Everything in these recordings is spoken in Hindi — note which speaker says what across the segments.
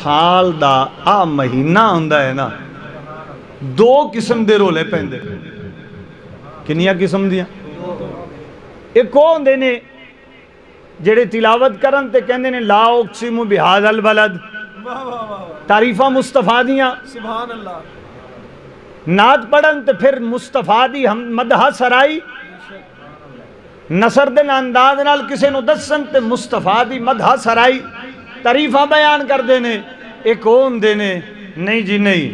Speaker 1: ਸਾਲ ਦਾ ਆ ਮਹੀਨਾ ਹੁੰਦਾ ਹੈ ਨਾ ਦੋ ਕਿਸਮ ਦੇ ਰੋਲੇ ਪੈਂਦੇ ਕਿੰਨੀਆਂ ਕਿਸਮ ਦੀਆਂ ਇੱਕ ਉਹ ਹੁੰਦੇ ਨੇ ਜਿਹੜੇ ਤਿਲਾਵਤ ਕਰਨ ਤੇ ਕਹਿੰਦੇ ਨੇ ਲਾ ਉਕਸਿਮੂ ਬਿਹਾਜ਼ਲ ਬਲਦ
Speaker 2: ਵਾਹ ਵਾਹ ਵਾਹ
Speaker 1: ਤਾਰੀਫਾਂ ਮੁਸਤਫਾ ਦੀਆਂ
Speaker 2: ਸੁਭਾਨ ਅੱਲਾਹ
Speaker 1: ਨਾਤ ਪੜਨ ਤੇ ਫਿਰ ਮੁਸਤਫਾ ਦੀ ਹਮ ਮਦਹ ਸਰਾਈ ਨਸਰ ਦੇ ਨਾਲ ਅੰਦਾਜ਼ ਨਾਲ ਕਿਸੇ ਨੂੰ ਦੱਸਣ ਤੇ ਮੁਸਤਫਾ ਦੀ तारीफा बयान करते ने ये कौन ने नहीं जी, नहीं।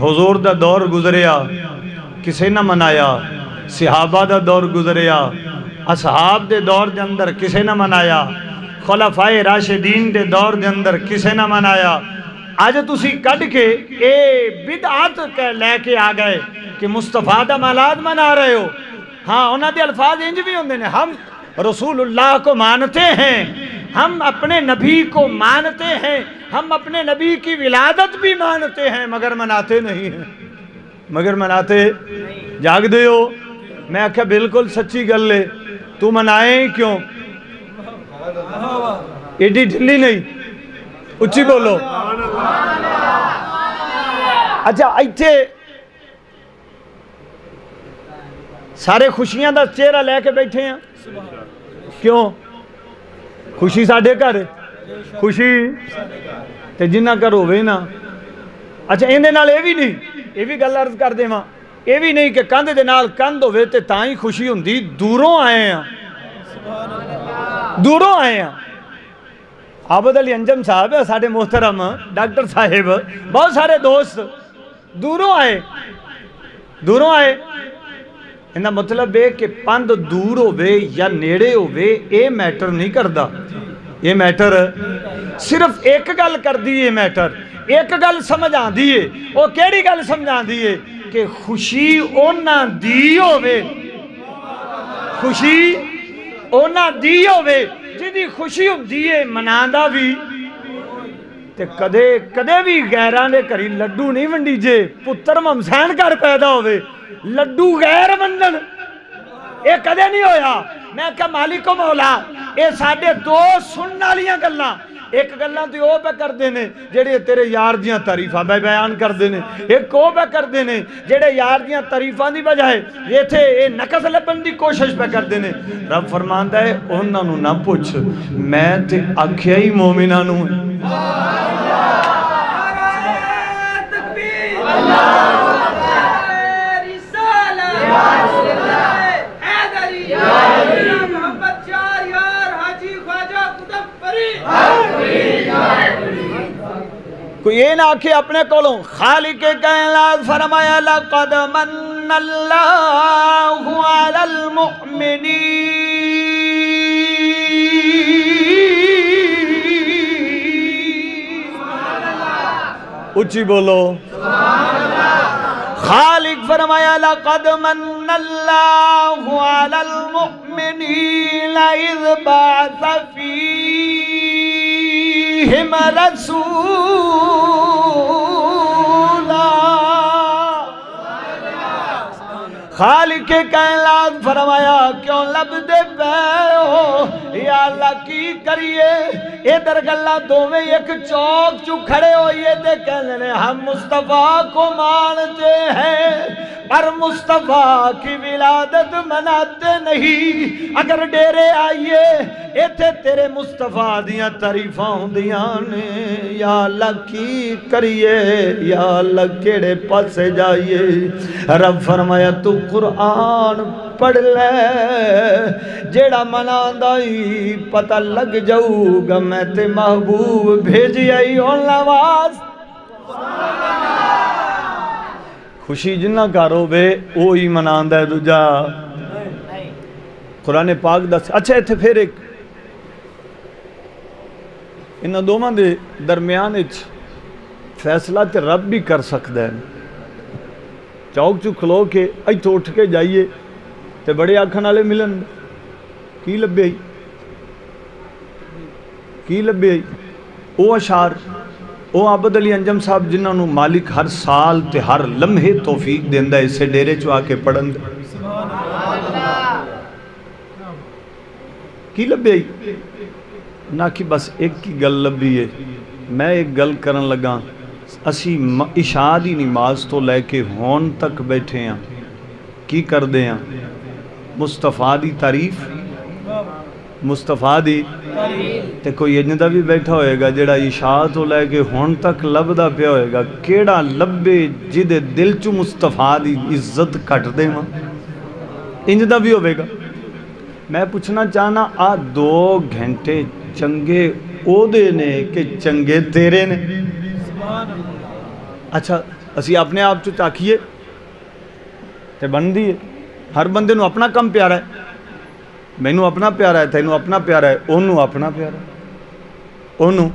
Speaker 1: हजूर का दौर गुजरिया किसी ने मनाया? सिहाबा का दौर गुजरिया असहाब के दौर के अंदर किसी ने मनाया? खलाफाए राशिदीन के दौर के अंदर किसी ने मनाया? अज ती क्ड के लैके आ गए कि मुस्तफ़ा का मालाद मना रहे हो। हाँ उन्होंने अल्फाज इंज भी होंगे हम रसूल को मानते हैं। हम अपने नबी को मानते हैं, हम अपने नबी की विलादत भी मानते हैं, मगर मनाते नहीं हैं। मगर मनाते जाग दे हो। मैं आख्या बिल्कुल सच्ची गल ले तू मनाए क्यों? एडी ढिली नहीं। उची बोलो। अच्छा इतने सारे खुशियाँ का चेहरा लेके बैठे हैं। क्यों? ਖੁਸ਼ੀ ਸਾਡੇ ਘਰ। ਖੁਸ਼ੀ ਤੇ ਜਿੰਨਾ ਘਰ ਹੋਵੇ ਨਾ। ਅੱਛਾ, ਇਹਦੇ ਨਾਲ ਇਹ ਵੀ ਨਹੀਂ, ਇਹ ਵੀ ਗੱਲ ਅਰਜ਼ ਕਰ ਦੇਵਾਂ ਇਹ ਵੀ ਨਹੀਂ ਕਿ ਕੰਧ ਦੇ ਨਾਲ ਕੰਧ ਹੋਵੇ ਤੇ ਤਾਂ ਹੀ ਖੁਸ਼ੀ ਹੁੰਦੀ। ਦੂਰੋਂ ਆਏ ਆ। ਦੂਰੋਂ ਆਏ ਆ। ਆਬਦ ਅਲੀ ਅੰਜਮ ਸਾਹਿਬ ਸਾਡੇ ਮੁਹਤਰਮ ਡਾਕਟਰ ਸਾਹਿਬ। ਬਹੁਤ ਸਾਰੇ ਦੋਸਤ ਦੂਰੋਂ ਆਏ। ਦੂਰੋਂ ਆਏ। ਇਹਦਾ ਮਤਲਬ ਇਹ ਕਿ ਪੰਧ ਦੂਰ ਹੋਵੇ ਜਾਂ ਨੇੜੇ ਹੋਵੇ, ਇਹ ਮੈਟਰ ਨਹੀਂ ਕਰਦਾ। ਇਹ ਮੈਟਰ ਸਿਰਫ ਇੱਕ ਗੱਲ ਕਰਦੀ ਏ ਮੈਟਰ। ਇੱਕ ਗੱਲ ਸਮਝ ਆਂਦੀ ਏ, ਉਹ ਕਿਹੜੀ ਗੱਲ ਸਮਝਾਉਂਦੀ ਏ? ਕਿ ਖੁਸ਼ੀ ਉਹਨਾਂ ਦੀ ਹੋਵੇ। ਖੁਸ਼ੀ ਉਹਨਾਂ ਦੀ ਹੋਵੇ, ਜਿਹਦੀ ਖੁਸ਼ੀ ਹੁੰਦੀ ਏ, ਮਨਾਉਂਦਾ ਵੀ। ਤੇ ਕਦੇ ਕਦੇ ਵੀ ਗੈਰਾਂ ਦੇ ਘਰੀ ਲੱਡੂ ਨਹੀਂ ਵੰਡੀਜੇ, ਪੁੱਤਰ ਮਮਸੈਨ ਘਰ ਪੈਦਾ ਹੋਵੇ। लड्डू गैर बंधन। ये कदे नहीं होया? मैं क्या मालिक मौला, ये साढ़े दो सुनने वाली गल् एक गल्ला तो वह पे करते हैं जेडे तेरे यार दियाँ तारीफा बयान करते हैं एक वह पे करते हैं जेडे यार दियाँ की बजाय इतने ये नकस लभन की कोशिश पे करते हैं रब फरमानदा है उन्होंने ना पुछ, मैं तो आख्या ही मोमिना कोई ये ना आखे अपने कोलों। खालिक कैलाश फरमाया, लक़द मन्नल्लाहु अलल ऊँची बोलो। खालिक फरमाया, लक़द मन्नल्लाहु अलल मुअमिनीन इज़ बअस फीहिम रसूला खालिक कैलाश फरमाया, क्यों या अल्लाह की करिए। इधर गल्ला दोवें एक चौक चू खड़े होइए ते कहने हम मुस्तफ़ा को मानते हैं। पर मुस्तफ़ा की विलादत मनाते नहीं। अगर डेरे आइए, इथे तेरे मुस्तफ़ा दियाँ तारीफा हुंदियाँ ने। या अल्लाह की करिए, या अल्लाह केड़े पासे जाइए। रब फरमाया, तू कुरान पढ़ ले। जेड़ा मनांदा ही पता लग जाऊगा, मैं ते महबूब भेज आई नवाज़ ਖੁਸ਼ੀ ਜਿੰਨਾ ਘਰ ਹੋਵੇ, ਉਹ ਹੀ ਮਨਾਉਂਦਾ ਦੂਜਾ ਦੂਜਾ ਕੁਰਾਨ ਪਾਕ ਦੱਸ ਅੱਛਾ, ਇੱਥੇ ਫਿਰ ਇੱਕ ਇਹਨਾਂ ਦੋਵਾਂ ਦੇ ਦਰਮਿਆਨ ਵਿੱਚ ਫੈਸਲਾ ਤੇ ਰੱਬ ਵੀ ਕਰ ਸਕਦਾ ਹੈ ਚੌਕ ਚ ਖਲੋ ਕੇ ਇੱਥੋਂ ਉੱਠ ਕੇ ਜਾਈਏ ਤੇ ਬੜੇ ਆਖਣ ਵਾਲੇ ਮਿਲਣ, ਕੀ ਲੱਭਿਆ ਈ? ਕੀ ਲੱਭਿਆ ਈ? ਉਹ ਅਸ਼ਾਰ ਉਹ ਆਬਦ ਅਲੀ ਅੰਜਮ ਸਾਹਿਬ ਜਿਨ੍ਹਾਂ ਨੂੰ ਮਾਲਿਕ ਹਰ ਸਾਲ ਤੇ ਹਰ ਲਮਹੇ ਤੌਫੀਕ ਦਿੰਦਾ ਇਸੇ ਡੇਰੇ ਚ ਆ ਕੇ ਪੜਨ ਕੀ ਲੱਭਿਆ ਈ? ਨਾ ਕਿ ਬਸ ਇੱਕ ਹੀ ਗੱਲ ਲੱਭੀ ਏ। ਮੈਂ ਇੱਕ ਗੱਲ ਕਰਨ ਲੱਗਾ, ਅਸੀਂ ਮ- ਇਸ਼ਾ ਦੀ ਨਮਾਜ਼ ਤੋਂ ਲੈ ਕੇ ਹੁਣ ਤੱਕ ਬੈਠੇ ਆ। ਕੀ ਕਰਦੇ ਆ? ਮੁਸਤਫਾ ਦੀ ਤਾਰੀਫ ਮੁਸਤਫਾ ਦੀ। ਤੇ ਕੋਈ ਇੰਜ ਦਾ ਵੀ ਬੈਠਾ ਹੋਏਗਾ ਜਿਹੜਾ ਇਸ਼ਾ ਤੋਂ ਲੈ ਕੇ ਹੁਣ ਤੱਕ ਲੱਭਦਾ ਪਿਆ ਹੋਏਗਾ, ਕਿਹੜਾ ਲੱਭੇ ਜਿਹਦੇ ਦਿਲ 'ਚ ਮੁਸਤਫਾ ਦੀ ਇੱਜ਼ਤ ਘਟ ਦੇਵਾਂ ਇੰਜ ਦਾ ਵੀ ਹੋਵੇਗਾ। ਮੈਂ ਪੁੱਛਣਾ ਚਾਹਨਾ, ਆ 2 ਘੰਟੇ ਚੰਗੇ ਉਹਦੇ ਨੇ ਕਿ ਚੰਗੇ ਤੇਰੇ ਨੇ? ਅੱਛਾ, ਅਸੀਂ ਆਪਣੇ ਆਪ ਚ ਚਾਖੀਏ ਤੇ ਬਣਦੀ ਹੈ ਹਰ ਬੰਦੇ ਨੂੰ ਆਪਣਾ ਕੰਮ ਪਿਆਰਾ ਹੈ। ਮੈਨੂੰ ਆਪਣਾ ਪਿਆਰਾ ਹੈ, ਤੈਨੂੰ ਆਪਣਾ ਪਿਆਰਾ ਹੈ, ਉਹਨੂੰ ਆਪਣਾ ਪਿਆਰਾ ਉਹਨੂੰ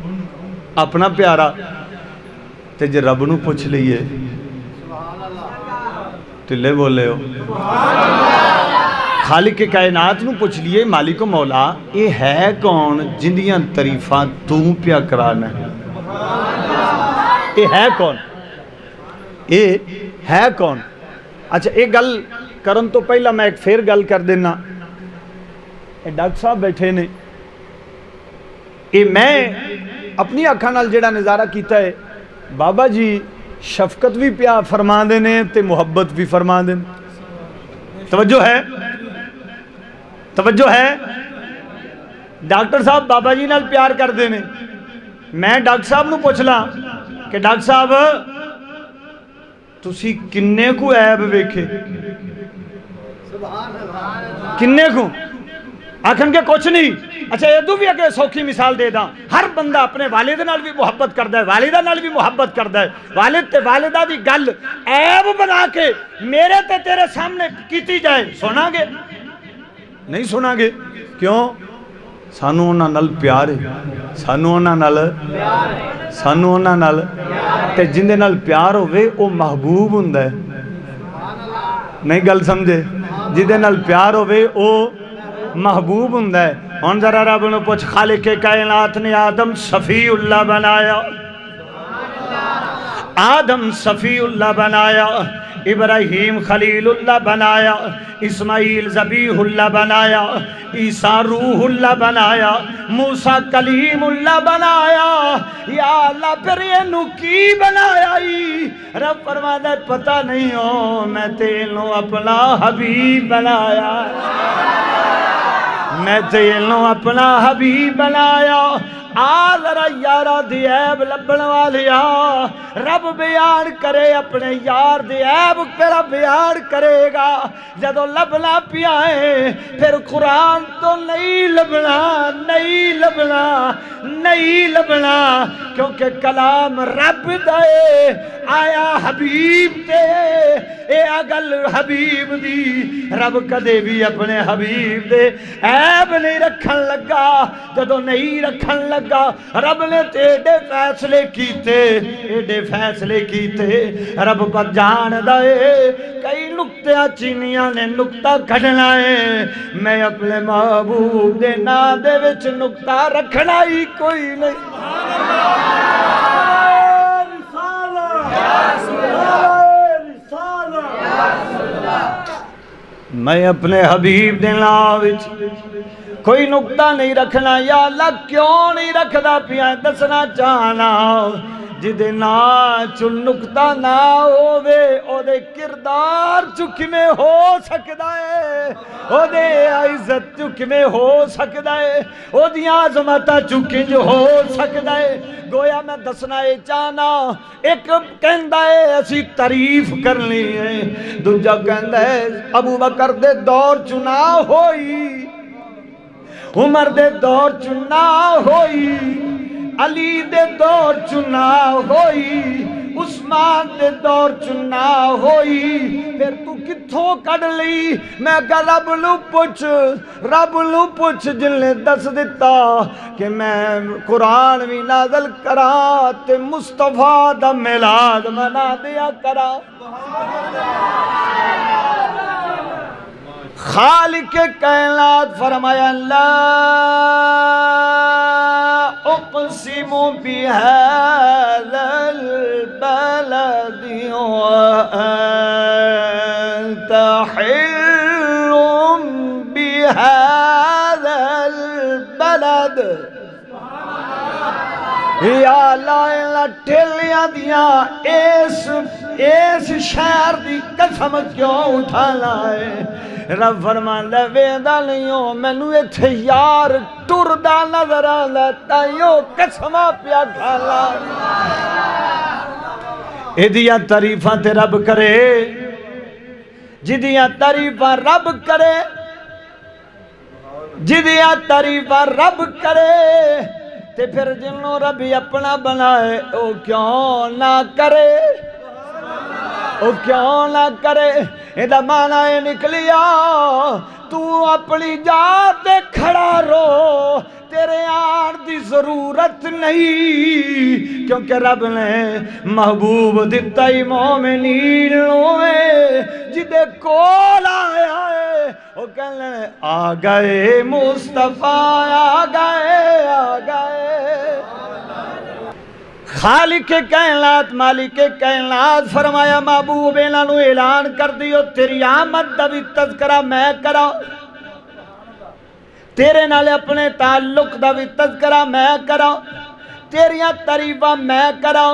Speaker 1: ਆਪਣਾ ਪਿਆਰਾ ਤੇ ਜੇ ਰੱਬ ਨੂੰ ਪੁੱਛ ਲਈਏ, ਢਿੱਲੇ ਬੋਲੇ ਹੋ। ਖਾਲਿਕ ਕਾਇਨਾਤ ਨੂੰ ਪੁੱਛ ਲਈਏ, ਮਾਲਿਕ ਮੌਲਾ, ਇਹ ਹੈ ਕੌਣ ਜਿੰਦੀਆਂ ਤਾਰੀਫਾਂ ਤੂੰ ਪਿਆ ਕਰਾਨਾ ਇਹ ਹੈ ਕੌਣ? ਇਹ ਹੈ ਕੌਣ? ਅੱਛਾ, ਇਹ ਗੱਲ ਕਰਨ ਤੋਂ ਪਹਿਲਾਂ ਮੈਂ ਇੱਕ ਫੇਰ ਗੱਲ ਕਰ ਦੇਣਾ ਇਹ ਡਾਕਟਰ ਸਾਹਿਬ ਬੈਠੇ ਨੇ ਇਹ ਮੈਂ ਆਪਣੀ ਅੱਖਾਂ ਨਾਲ ਜਿਹੜਾ ਨਜ਼ਾਰਾ ਕੀਤਾ ਹੈ ਬਾਬਾ ਜੀ ਸ਼ਫਕਤ ਵੀ ਪਿਆ ਫਰਮਾਉਂਦੇ ਨੇ ਤੇ ਮੁਹੱਬਤ ਵੀ ਫਰਮਾਉਂਦੇ ਨੇ ਤਵੱਜੋ ਹੈ ਤਵੱਜੋ ਹੈ ਡਾਕਟਰ ਸਾਹਿਬ ਬਾਬਾ ਜੀ ਨਾਲ ਪਿਆਰ ਕਰਦੇ ਨੇ ਮੈਂ ਡਾਕਟਰ ਸਾਹਿਬ ਨੂੰ ਪੁੱਛ ਲਾਂ ਕਿ ਡਾਕਟਰ ਸਾਹਿਬ ਤੁਸੀਂ ਕਿੰਨੇ ਕੁ ਐਬ ਵੇਖੇ ਕਿੰਨੇ ਕੁ ਆਖਣਗੇ, ਕੁਛ ਨਹੀਂ। ਅੱਛਾ ਇਹਦੋਂ ਵੀ ਅੱਗੇ ਸੌਖੀ ਮਿਸਾਲ ਦੇ ਦਾਂ। ਹਰ ਬੰਦਾ ਆਪਣੇ ਵਾਲਿਦ ਨਾਲ ਵੀ ਮੁਹੱਬਤ ਕਰਦਾ ਹੈ, ਵਾਲਿਦਾ ਨਾਲ ਵੀ ਮੁਹੱਬਤ ਕਰਦਾ ਹੈ। ਵਾਲਿਦ ਤੇ ਵਾਲਿਦਾ ਦੀ ਗੱਲ ਐਬ ਬਣਾ ਕੇ ਮੇਰੇ ਤੇ ਤੇਰੇ ਸਾਹਮਣੇ ਕੀਤੀ ਜਾਏ, ਸੁਣਾਂਗੇ? ਨਹੀਂ ਸੁਣਾਂਗੇ। ਕਿਉਂ? ਸਾਨੂੰ ਉਹਨਾਂ ਨਾਲ ਪਿਆਰ ਹੈ। ਸਾਨੂੰ ਉਹਨਾਂ ਨਾਲ ਸਾਨੂੰ ਉਹਨਾਂ ਨਾਲ ਤੇ ਜਿੰਦੇ ਨਾਲ ਪਿਆਰ ਹੋਵੇ, ਉਹ ਮਹਿਬੂਬ ਹੁੰਦਾ ਹੈ। ਨਹੀਂ ਗੱਲ ਸਮਝੇ? ਜਿਹਦੇ ਨਾਲ ਪਿਆਰ ਹੋਵੇ, ਉਹ महबूब होंगे हम जरा रब न पुछ खाली के कायनात ने आदम सफी उल्ला बनाया? आदम सफी उल्ला बनाया। इब्राहिम खलीलुल्ला बनाया, इसमाइल जबीहुल्ला बनाया, ईसा रूहुल्ला बनाया, मूसा कलीमुल्ला बनाया। या अल्लाह फिर इनू की बनाया रब फरमादा पता नहीं हो, मैं तेनू अपना हबीब बनाया। मैं तेनू अपना हबीब बनाया। आ, जरा यारा दी वालिया। रब बयान करे, अपने यार दैब ऐब तेरा बयान करेगा। जदों लभना पिया है फिर कुरान तो नहीं लभना नहीं लभना, नहीं लभना, क्योंकि कलाम रब दे आया हबीब ते यह गल हबीब दी। रब कदे भी अपने हबीब दे ऐब नहीं रखन लगा। जदों नहीं रखन लगा, रब ने तो एडे फैसले किए एडे फैसले किए रब पर जान दे कई नुकत्या चीनिया ने नुकता कढ़ना है। मैं अपने महबूब के ना दे नुकता सकता रखना ही कोई नहीं। मैं अपने हबीब के कोई नुकता नहीं रखना, या अल्लाह क्यों नहीं रखता पिया, दसना चाहना। जिदे नाच नुकता ना होवे, ओदे किरदार चुकमे हो सकता है? ओदे इज़्ज़त चुकमे हो सकता है? ओदियाँ आजमत चुकिंज हो सकता है? गोया मैं दसना ये चाहना, एक कहता है, असी तारीफ़ करनी है। दूजा कहता है, अबू बकर दे दौर चुनाव होई, उमर दे दौर चुनाव होई। अली दे दौर चुना होई, उस्मान दे दौर चुना होई। फिर तू किथों कड़ ली? मैं क्या रब नू पुछ, रब नू पुछ जिन्हें दस दिता कि मैं कुरान भी नाजल करा ते मुस्तफ़ा दा मिलाद मना दिया करा। खालिक कैलात फरमाया, ला उक़सिम बिहादल बलद वअन्त हिल्लुम बिहादल बलद या जरा ठेलिया दिया इस इस शहर की कसम क्यों उठा लाए रब फरमांदा वेंदा हो मैनू इथे यार टुरदा नज़र आंदा ताइयो कसमां पिया खाला तारीफां ते रब करे जिदिया तारीफा रब करे जिदियाँ तारीफां रब करे, ते फिर जिन्हों रबी अपना बनाए, ओ क्यों ना करे? ओ क्यों ना करे ਇਹਦਾ ਮਾਨਾ ਇਹ ਨਿਕਲਿਆ ਤੂੰ ਆਪਣੀ ਜਾਤ ਤੇ ਖੜਾ ਰੋ तेरे आन की जरूरत नहीं क्योंकि रब ने महबूब दिता ही मोमिनीन जिदे कोल आया है वो कहने आ गए मुस्तफा आ गए आ गए खालिक कैलात मालिक कैलात फरमाया, महबूब इन्हों ऐलान कर दियो, तेरी आमद का भी तस्करा मैं करा तेरे नाल अपने ताल्लुक का भी तस्करा मैं करा तेरिया तारीफा मैं करा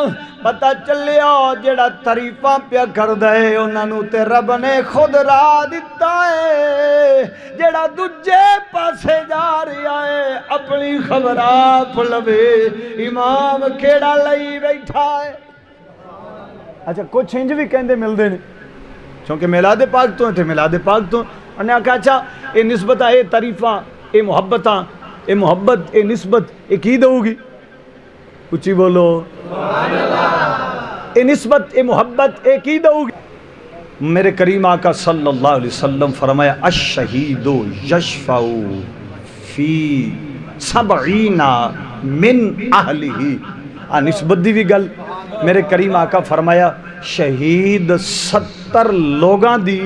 Speaker 1: पता चलिया जेड़ा तारीफा पिया कर दे रब ने खुद राह दिता है। जेड़ा दूजे पासे जा रहा है, अपनी खबर आप इमाम केड़ा लई बैठा है? अच्छा कुछ इंज भी कहते मिलते हैं क्योंकि मिलादे पाक तो थे मिलादे पाक तो। उन्हें आख्या अच्छा ये निस्बत ये तारीफा ये मुहब्बत ये मुहब्बत ये निस्बत ये की दऊगी? ऊँची बोलो। ये नस्बत, ए मोहब्बत एक ही दोगी मेरे करीमा का सल्लल्लाहु अलैहि वसल्लम फरमाया अशहीदो यशफाऊ फ़ी सबईना मिन अहली नस्बत की भी गल, मेरे करीम आका फरमाया, शहीद सत्तर लोगों की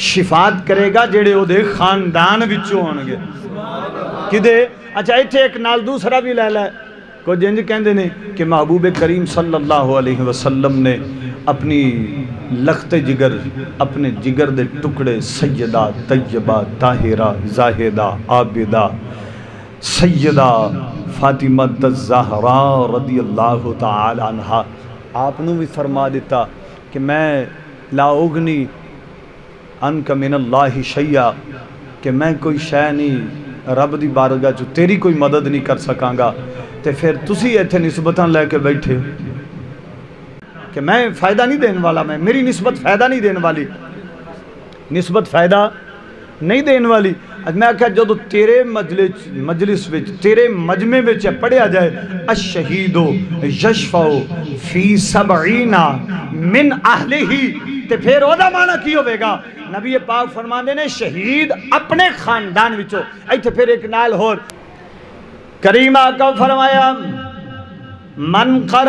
Speaker 1: शिफात करेगा जेडे वो खानदान आने कि अच्छा इतने एक नाल दूसरा भी लै लै। कुछ इंज कहते कि महबूब करीम सल अलैहि वसल्लम ने अपनी लखते जिगर, अपने जिगर के टुकड़े सैयदा तय्यबा ताहिरा, जाहिदा, आबिदा, सैयदा फातिमा जहरा रदी अल्लाह तला आपू भी फरमा दिता कि मैं लाओगनी अनकमिन ही शैया कि मैं कोई शह नहीं, रब की बारगा चू तेरी कोई मदद नहीं कर सकागा। तो फिर तुम इतने नस्बत लैके बैठे हो। कि मैं फ़ायदा नहीं देने वाला, मैं मेरी नस्बत फ़ायदा नहीं देने वाली। नस्बत फ़ायदा नहीं देने वाली। मैं आख्या जो तेरे मजले मजलिस तेरे मजमे में पढ़िया जाए, अशहीदो यशफाओ फ़ी सब ना मिन आहले ही तो फिर वह माना की होगा नबी पाक फरमाते ने, शहीद अपने खानदान इतने फिर एक नाल होर करीमा का फरमाया मन कर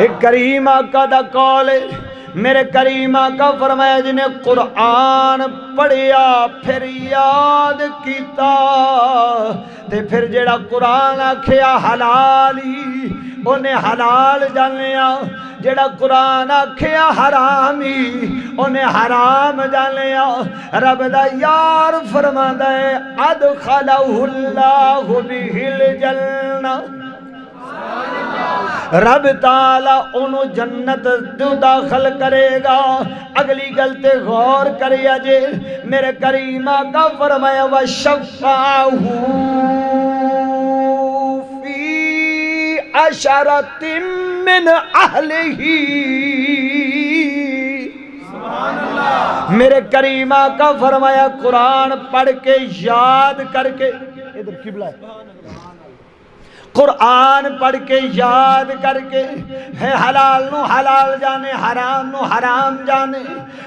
Speaker 1: एक करीमा का द कॉलेज मेरे करीम आका फरमाया जिन्हें कुरान पढ़िया, फिर याद किया ते फिर जेड़ा कुरान आखिया हलाली उन्हें हलाल जानिया। जेड़ा कुरान आखिया हरामी उन्हें हराम जानिया। रब दा यार फरमांदा अद खलाहुल्लाहु बिहिल जन्ना रब ताला ओनू जन्नत दाखिल करेगा? अगली गलते गौर करे अजे मेरे करीमा का फरमाया व शफाहू फ़ी अशरतिम मिन अहलिही। मेरे करीमा का फरमाया कुरान पढ़ के याद करके इधर किबला है। कुरान पढ़ के, याद करके, है हलाल नु हलाल जाने, हराम नु हराम जाने।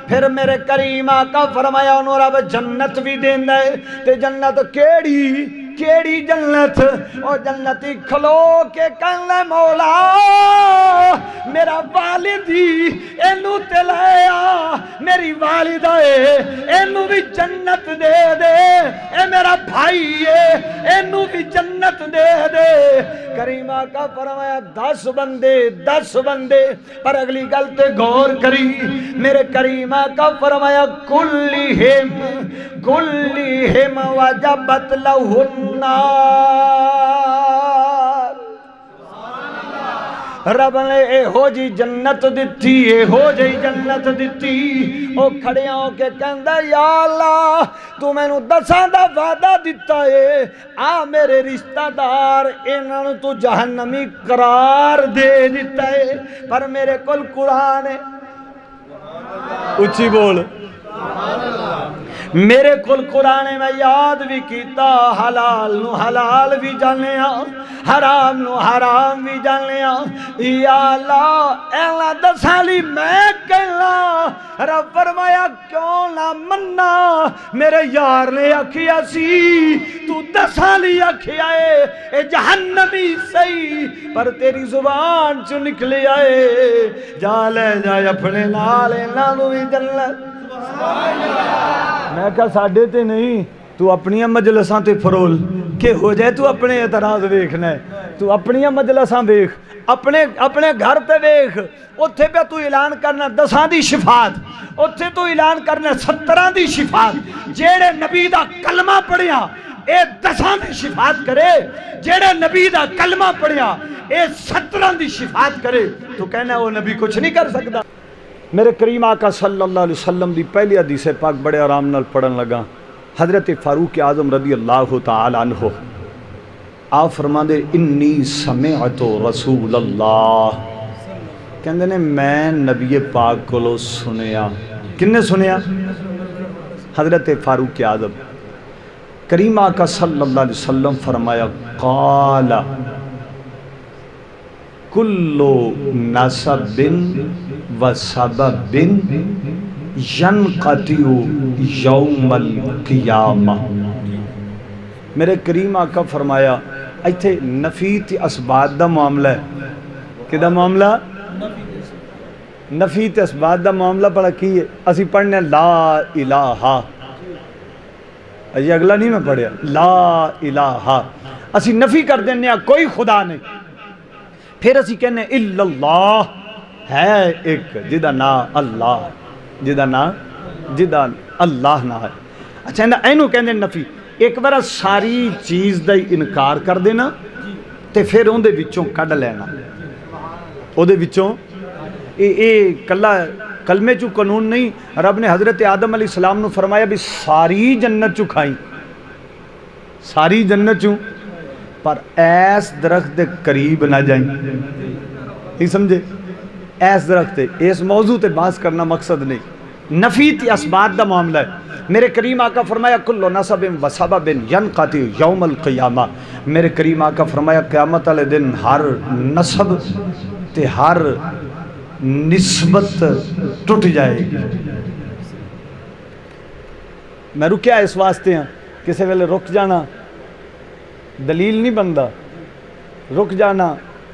Speaker 1: फिर मेरे करीमा का फरमाया, उन्होंने रब जन्नत भी देंदा जन्नत केड़ी केड़ी जन्नत ओ जन्नती खलो के कहने मौला। मेरा वालिदी एनू ते ले आ मेरी वालिदा एनू भी जन्नत दे दे। ए मेरा भाई है एनू भी जन्नत दे दे। करीमा का फरमाया, दस बंदे दस बंदे, पर अगली गल ते गौर करी। मेरे करीमा का फरमाया, कुल्ली हिम। कुल्लिहिम वजबत लहुन्नार रब ने यहो जी जन्नत दिखी यहो जी जन्नत दिती ओ खड़े होके के कहंदा तू मैनू दसा दा वादा दिता है। आ मेरे रिश्तेदार, इन्हां नु तू जहन्नमी करार देता है। पर मेरे को कुरान है। बोल। अल्लाह मेरे को कुरान में याद भी किया हलाल न हलाल भी जाने हराम न हराम भी जाने अला दसाली मैं कहला, रब फरमाया, क्यों ना मन्ना? मेरे यार ने आखिया सी, तू दसाली आखिया है जहन्नमी सही, पर तेरी ज़ुबान चो निकले आए। जा ले जा अपने नाल, इन्हों भी जन्नत। ਇਹਨਾਂ ਨੂੰ ਵੀ ਜੰਨਤ ਮੈਂ ਕਿਹਾ ਸਾਡੇ ਤੇ ਨਹੀਂ ਤੂੰ ਆਪਣੀਆਂ ਮਜਲਸਾਂ ਤੇ ਫਰੋਲ ਕਿ ਹੋ ਜਾਏ ਤੂੰ ਆਪਣੇ ਇਤਰਾਜ਼ ਵੇਖਣਾ ਹੈ। ਤੂੰ ਆਪਣੀਆਂ ਮਜਲਸਾਂ ਵੇਖ ਆਪਣੇ ਆਪਣੇ ਘਰ ਤੇ ਵੇਖ ਉੱਥੇ ਪਿਆ ਤੂੰ ਐਲਾਨ ਕਰਨਾ ਦਸਾਂ ਦੀ ਸ਼ਿਫਾਤ ਉੱਥੇ ਤੂੰ ਐਲਾਨ ਕਰਨਾ 17 ਦੀ ਸ਼ਿਫਾਤ ਜਿਹੜੇ ਨਬੀ ਦਾ ਕਲਮਾ ਪੜਿਆ ਇਹ ਦਸਾਂ ਦੀ ਸ਼ਿਫਾਤ ਕਰੇ ਜਿਹੜੇ ਨਬੀ ਦਾ ਕਲਮਾ ਪੜਿਆ ਇਹ 17 ਦੀ ਸ਼ਿਫਾਤ ਕਰੇ ਤੂੰ ਕਹਿਣਾ ਉਹ ਨਬੀ ਕੁਝ ਨਹੀਂ ਕਰ ਸਕਦਾ मेरे करीम आका सल्ला वसलम की पहली हदीस पाक बड़े आराम न पढ़न लगा। हज़रत फारूक आज़म रदी अल्लाह तहो आ फरमा दे इन्नी समय तो रसूल अल्लाह कहते ने, मैं नबी पाक को सुनया। किन्ने सुनया? हज़रत फारूक आज़म। करीमा का सल्ला वसलम फरमाया, काला। कुल्लो नसबिन व सबबिन यन कत्यु यौमल कियामा मेरे करीम आका फरमाया इतने नफीत असबाद का मामला है। कि मामला? नफी तो असबाद का मामला बड़ा की है? असी पढ़ने, ला इलाहा। अजय अगला नहीं मैं पढ़िया, ला इलाहा। असी नफी कर दें कोई खुदा नहीं। ਫਿਰ ਅਸੀਂ ਕਹਿੰਨੇ ਇਲੱਲਾਹ, ਹੈ ਇੱਕ, ਜਿਹਦਾ ਨਾਮ ਅੱਲਾਹ, ਜਿਹਦਾ ਨਾਮ ਜਿਹਦਾ ਅੱਲਾਹ ਨਾ ਹੈ। ਅੱਛਾ, ਇਹਨਾਂ ਇਹਨੂੰ ਕਹਿੰਦੇ ਨਫੀ। ਇੱਕ ਵਾਰ ਸਾਰੀ ਚੀਜ਼ ਦਾ ਹੀ ਇਨਕਾਰ ਕਰ ਦੇਣਾ ਤੇ ਫਿਰ ਉਹਦੇ ਵਿੱਚੋਂ ਕੱਢ ਲੈਣਾ। ਉਹਦੇ ਵਿੱਚੋਂ ਇਹ ਇਹ ਕੱਲਾ ਕਲਮੇ ਚੋਂ ਕਾਨੂੰਨ ਨਹੀਂ, ਰੱਬ ਨੇ ਹਜ਼ਰਤ ਆਦਮ ਅਲੀ ਸਲਾਮ ਨੂੰ ਫਰਮਾਇਆ ਵੀ ਸਾਰੀ ਜੰਨਤ ਚੋਂ ਖਾਈ। ਸਾਰੀ ਜੰਨਤ ਚੋਂ पर ऐस दरख्त के करीब ना जाए ठीक समझे? ऐस दरख्त इस मौजू से बहस करना मकसद नहीं। नफीत असबात का मामला है। मेरे करीम आका फरमाया, कुल्लो नसब वसाबा बिन यन खाती यौमल क़यामा। मेरे करीम आका फरमाया, क़्यामत वाले दिन हर नसब ते हर नस्बत टुट जाएगी। मैं रुकिया इस वास्ते हाँ। किसी वेले रुक जाना दलील नहीं बनता रुक जाना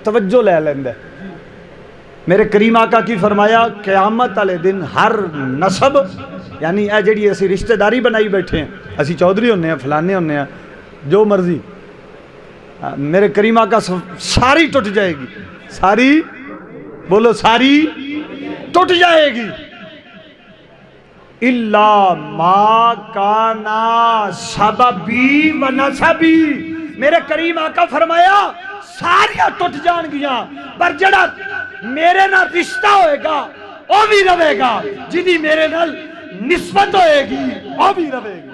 Speaker 1: तवज्जो ले लेंदा मेरे करीम आका की फरमाया क्यामत वाले दिन हर नसब यानी ਇਹ ਜਿਹੜੀ ਅਸੀਂ ਰਿਸ਼ਤੇਦਾਰੀ ਬਣਾਈ ਬੈਠੇ ਹਾਂ ਅਸੀਂ ਚੌਧਰੀ ਹੁੰਨੇ ਆ ਫਲਾਣੇ ਹੁੰਨੇ ਆ ਜੋ ਮਰਜ਼ੀ हाँ, मेरे करीम आका स- सारी टूट जाएगी सारी बोलो सारी टूट जाएगी इल्ला मा काना सबबी व नसबी मेरे करीम आका फरमाया, सारियाँ टुट जाएंगियाँ पर जड़ा मेरे नाल रिश्ता होएगा वो भी रहेगा जिदी मेरे नाल निस्बत होएगी वो भी रहेगी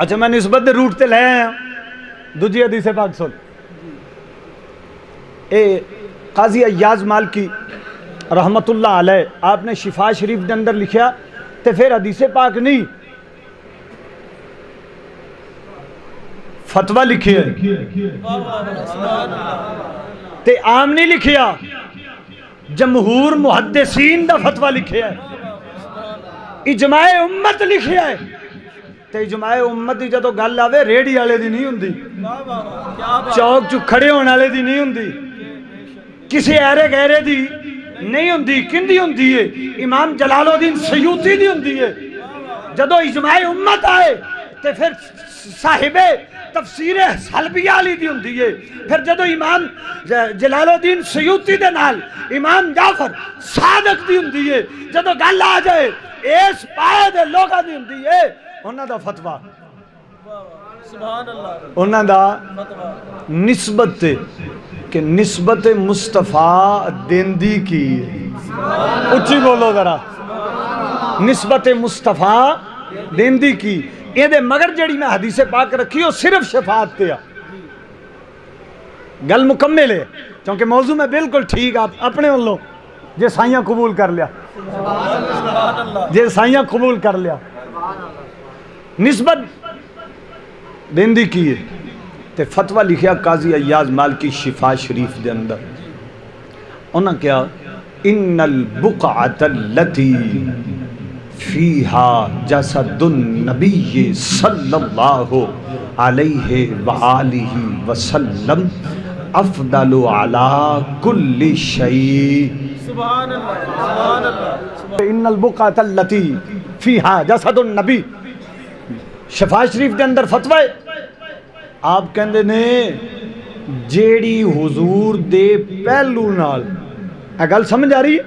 Speaker 1: अच्छा मैं निस्बत दे रूट ते ले आया दूजी हदीस पाक सुन। ए, काजी अयाज मालकी, रहमतुल्लाह अलैह, आपने शिफा शरीफ के अंदर लिखा तो फिर हदीस पाक नहीं। फतवा लिखे है। ते आम नहीं लिखिया। जमहूर मुहदसीन का फतवा लिखे है। इजमाए उम्मत लिखे है। ते इजमाए उम्मत की जो गल आवे रेहड़ी वाले की नहीं होंगी चौक चु खड़े होने वाले की नहीं होंगी किसी ऐरे गहरे की नहीं होंगी किंदी होंगी है इमाम जलालुद्दीन सयूती की होंगी है ਜਦੋਂ ਇਜਮਾਏ ਉਮਤ ਆਏ ਤੇ ਫਿਰ ਸਾਹਿਬੇ ਤਫਸੀਰ ਹਲਬੀਆ ਵਾਲੀ ਦੀ ਹੁੰਦੀ ਏ ਫਿਰ ਜਦੋਂ ਇਮਾਮ ਜ- ਜਲਾਲਉਦੀਨ ਸਯੂਤੀ ਦੇ ਨਾਲ ਇਮਾਮ ਜਾਫਰ ਸਾਦਕ ਦੀ ਹੁੰਦੀ ਏ ਜਦੋਂ ਗੱਲ ਆ ਜਾਏ ਇਸ ਪਾਏ ਦੇ ਲੋਕਾਂ ਦੀ ਹੁੰਦੀ ਏ ਉਹਨਾਂ ਦਾ ਫਤਵਾ
Speaker 2: सुभान अल्लाह
Speaker 1: ਉਹਨਾਂ ਦਾ
Speaker 2: फतवा
Speaker 1: ਨਿਸਬਤ ਤੇ ਕਿ ਨਿਸਬਤ ਮੁਸਤਫਾ ਦੇਂਦੀ ਕੀ ਹੈ ਉੱਚੀ ਬੋਲੋ ਜ਼ਰਾ ਨਿਸਬਤ ਮੁਸਤਫਾ ਦੇਂਦੀ ਕੀ ਇਹਦੇ ਮਗਰ ਜਿਹੜੀ ਮੈਂ ਹਦੀਸੇ ਪਾਕ ਰੱਖੀ ਉਹ ਸਿਰਫ ਸ਼ਫਾਅਤ ਤੇ ਆ ਗੱਲ ਮੁਕੰਮਲ ਹੈ ਕਿਉਂਕਿ ਮੌਜੂ ਮੈਂ ਬਿਲਕੁਲ ਠੀਕ ਆ ਆਪਣੇ ਵੱਲੋਂ ਜੇ ਸਾਈਆਂ ਕਬੂਲ ਕਰ ਲਿਆ
Speaker 2: सुभान अल्लाह
Speaker 1: ਜੇ ਸਾਈਆਂ ਕਬੂਲ नस्बत देंदी की है। तो फतवा लिखा काजी अयाज मालकी शिफा शरीफ के अंदर। उन्हें क्या इन बुक आतलती फीहा जसदुन नबी
Speaker 2: सल्लल्लाहु अलैहि व आलिहि वसल्लम
Speaker 1: अफदलु बुक आतलती फीहा जसदुन नबी। ਸ਼ਫਾ ਸ਼ਰੀਫ ਦੇ ਅੰਦਰ ਫਤਵਾ ਹੈ। ਆਪ ਕਹਿੰਦੇ ਨੇ, ਜਿਹੜੀ ਹਜ਼ੂਰ ਦੇ ਪਹਿਲੂ ਨਾਲ, ਇਹ ਗੱਲ ਸਮਝ ਆ ਰਹੀ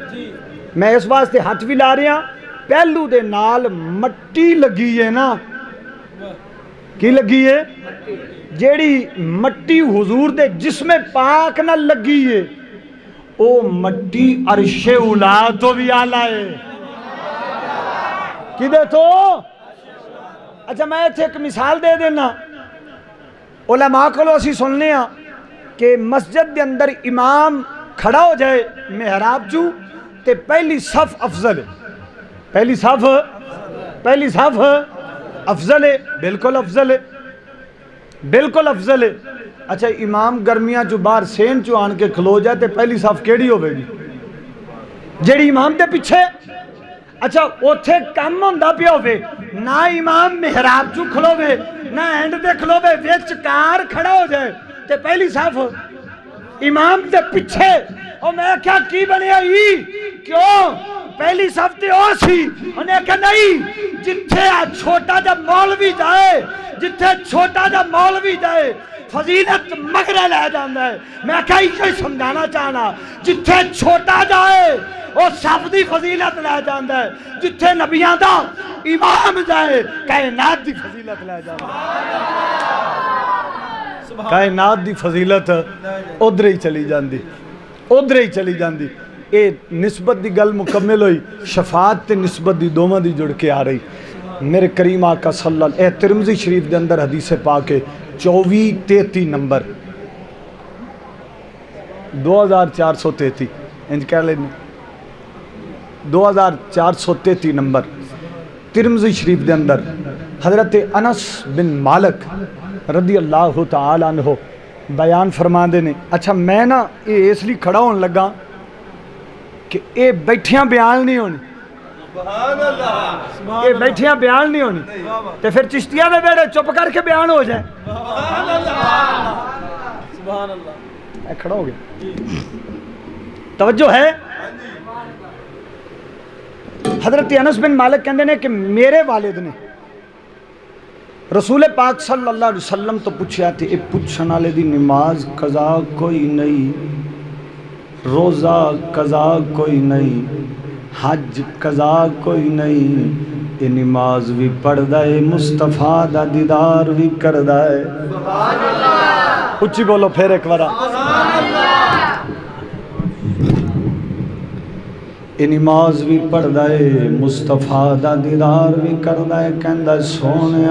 Speaker 1: ਮੈਂ ਇਸ ਵਾਸਤੇ ਹੱਥ ਵੀ ਲਾ ਰਿਹਾ, ਪਹਿਲੂ ਦੇ ਨਾਲ ਮੱਟੀ ਲੱਗੀ ਹੈ ਨਾ। ਕੀ ਲੱਗੀ ਹੈ? ਜਿਹੜੀ ਮੱਟੀ ਹਜ਼ੂਰ ਦੇ ਜਿਸਮੇ ਪਾਕ ਨਾਲ ਲੱਗੀ ਏ ਉਹ ਮੱਟੀ ਅਰਸ਼ੇ ਉਲਾ ਤੋਂ ਵੀ ਆਲਾ ਏ ਕਿਦੇ ਤੋਂ? अच्छा मैं इतने एक मिसाल दे देना। ओलमा को असं सुनने के कि मस्जिद के अंदर इमाम खड़ा हो जाए मेहराब जू तो पहली सफ अफजल। है पहली सफ पहली सफ अफजल है, बिल्कुल अफजल है, बिल्कुल अफजल है। अच्छा इमाम गर्मिया चू बार सेन चू आन के खलो जाए तो पहली सफ केड़ी होगी जेड़ी इमाम के पिछे ਅੱਛਾ ਉੱਥੇ ਕੰਮ ਹੁੰਦਾ ਪਿਆ ਹੋਵੇ ਨਾ ਇਮਾਮ ਮਿਹਰਾਬ ਚ ਖਲੋਵੇ ਨਾ ਐਂਡ ਤੇ ਖਲੋਵੇ ਵਿਚਕਾਰ ਖੜਾ ਹੋ ਜਾਏ ਤੇ ਪਹਿਲੀ ਸਫ ਇਮਾਮ ਦੇ ਪਿੱਛੇ ਉਹ ਮੈਂ ਆਖਿਆ ਕੀ ਬਣਿਆ ਈ ਕਿਉਂ ਪਹਿਲੀ ਸਫ ਤੇ ਉਹ ਸੀ ਉਹਨੇ ਆਖਿਆ ਨਹੀਂ ਜਿੱਥੇ ਆ ਛੋਟਾ ਜਿਹਾ ਮੌਲਵੀ ਜਾਏ ਜਿੱਥੇ ਛੋਟਾ ਜਿਹਾ ਮੌਲਵੀ ਜਾਏ ਫਜ਼ੀਲਤ ਮਗਰੇ ਲੈ ਜਾਂਦਾ ਹੈ ਮੈਂ ਆਖਿਆ ਇਹ ਕੋਈ ਸਮਝਾਣਾ ਚਾਹਣਾ ਜਿੱਥੇ ਛੋਟਾ ਜਾਏ ਉਹ ਸਭ ਦੀ ਫਜ਼ੀਲਤ ਲੈ ਜਾਂਦਾ ਹੈ ਜਿੱਥੇ ਨਬੀਆਂ ਦਾ ਇਮਾਮ ਜਾਏ ਕਾਇਨਾਤ ਦੀ ਫਜ਼ੀਲਤ ਲੈ ਜਾਂਦਾ ਹੈ ਕਾਇਨਾਤ ਦੀ ਫਜ਼ੀਲਤ ਉਧਰ ਹੀ ਚਲੀ ਜਾਂਦੀ ਉਧਰ ਹੀ ਚਲੀ ਜਾਂਦੀ ਇਹ ਨਿਸਬਤ ਦੀ ਗੱਲ ਮੁਕੰਮਲ ਹੋਈ ਸ਼ਫਾਅਤ ਤੇ ਨਿਸਬਤ ਦੀ ਦੋਵਾਂ ਦੀ ਜੁੜ ਕੇ ਆ ਰਹੀ ਮੇਰੇ ਕਰੀਮ ਆਕਾ ਸੱਲਲ ਇਹ ਤਿਰਮਜ਼ੀ ਸ਼ਰੀਫ ਦੇ ਅੰਦਰ ਹਦੀਸ ਪਾ ਕੇ 24 33 ਨੰਬਰ 2433 ਇੰਜ ਕਹਿ ਲੈਨੇ 2433 ਨੰਬਰ तिरमजी शरीफ के अंदर हजरत अनस बिन मालक रदी अल्लाह तआला अन्हो बयान फरमाते ने अच्छा मैं ना ये इसलिए खड़ा होने लगा कि ये बैठिया बयान नहीं होनी। ये बैठिया बयान नहीं होनी। तो फिर चिश्तिया में बेड़े चुप करके बयान हो जाए। खड़ा हो गया। तवज्जो है? हज़रत अनस बिन मालिक कहते ने कि मेरे वालिद ने रसूल पाक सल्लल्लाहु अलैहि वसल्लम तो पूछया ते ये पूछण वाले दी नमाज़ कज़ा कोई नहीं? रोज़ा कज़ा कोई नहीं? हज कज़ा कोई नहीं? ये नमाज़ भी पढ़दा है मुस्तफ़ा दा दीदार भी करदा है। उच्ची बोलो फिर एक बार। नमाज़ भी पढ़ता है मुस्तफ़ा का दीदार भी करता है कहता सोने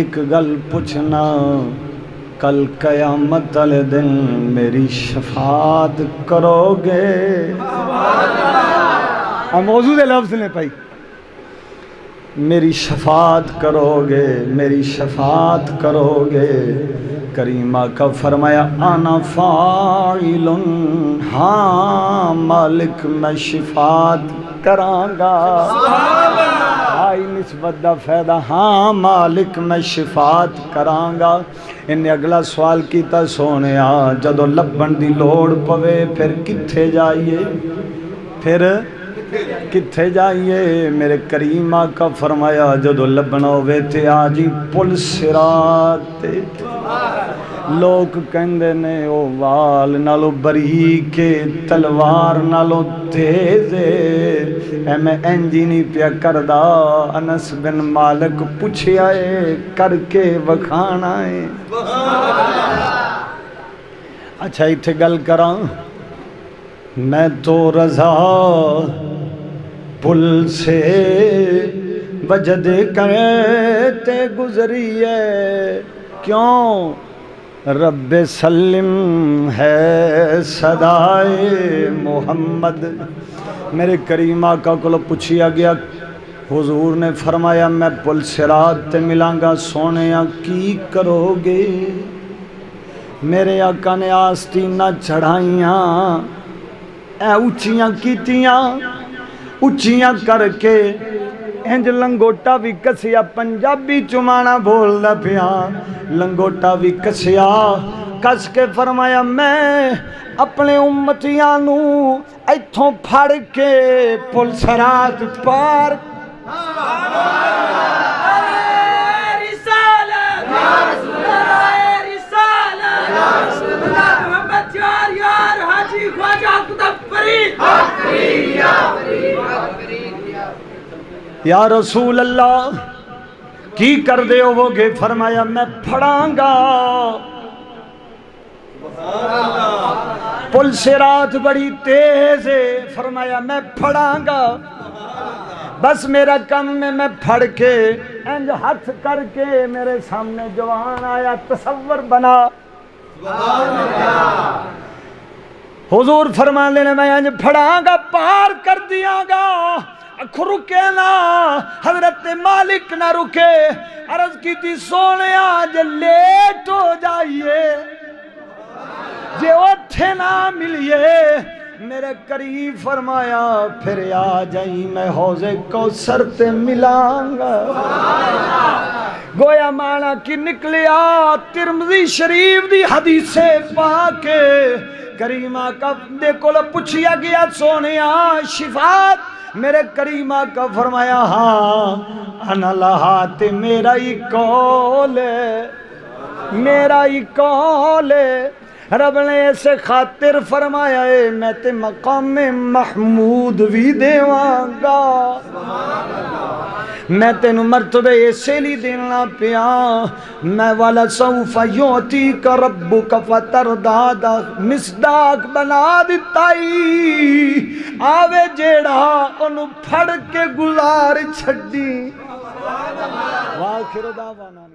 Speaker 1: एक गल पूछना कल कयामत आले दिन मेरी शफात करोगे मौजूद लफ्ज ने भाई मेरी शफात करोगे मेरी शफात करोगे करीमा का फरमाया आना फाइलुन हाँ मालिक मैं शिफात करांगा। आई निस्बत का फ़ायदा हाँ मालिक मैं शिफात करांगा। इन्हें अगला सवाल किया सोने जदों लभण की लौड़ पवे फिर किथे जाइए? फिर किथे जाइए मेरे करीमा का फरमाया जो लभना होवे ते आ जी पुल सिरात लोग ने, ओ वाल नालों बरीके तलवार नालों तेज ए मैं इंजी नहीं पिया करदा, अनस बिन मालिक पुछया है, करके वखाना है। अच्छा इत्थे गल करां, मैं तो रजा पुल से बजद करते गुजरी है क्यों? रब सलीम है सदाए मोहम्मद। मेरे करीमा का कोलो पूछिया गया, हुजूर ने फरमाया, मैं पुल सिरात ते मिलांगा सोने की करोगे? मेरे आका ने आस्तीना चढ़ाइया ए उचिया कीतिया ਉੱਚੀਆਂ ਕਰਕੇ ਇੰਜ ਲੰਗੋਟਾ ਵੀ ਕਸਿਆ ਪੰਜਾਬੀ ਚੁਮਾਣਾ ਬੋਲਦਾ ਪਿਆ ਲੰਗੋਟਾ ਵੀ ਕਸਿਆ ਕਸ ਕੇ ਫਰਮਾਇਆ ਮੈਂ ਆਪਣੇ ਉਮਤੀਆਂ ਨੂੰ ਇੱਥੋਂ ਫੜ ਕੇ ਪੁਲ या रसूल अल्लाह की कर दे होवोगे फरमाया, मैं फड़ांगा। पुल से रात बड़ी तेज है। फरमाया, मैं फड़ांगा। बस मेरा कम में मैं फड़ के इंज हाथ करके मेरे सामने जवान आया तस्वर बना। हुजूर फरमा लेने, मैं इंज फड़ांगा, पार कर दियागा। रुके ना हज़रत मालिक ना रुके। अर्ज़ की थी, सोने आज लेट हो जाइए। जे उठे ना मिलिए। मेरे करीब फरमाया, फिर आ जाई मैं हौजे कौसर ते मिलांगा। गोया माना की निकलिया तिरमजी शरीफ दी हदीसे पाके। करीमा का दे कोल पुछिया गया सोने शिफात। मेरे करीमा का फरमाया हाँ अनलहा ते मेरा ही कौल मेरा ही कौल रब ने ऐसे खातिर फरमाया है मैं ते मकाम महमूद भी देवांगा। मैं तेन मरतबे इसे लिए देना पिया। मैं वाला सऊफा योती का रब्बू का फतर दादा मिसदाक बना दिता आवे जेड़ा ओनु फड़ के गुजार छड़ी वाह खिरदा वाना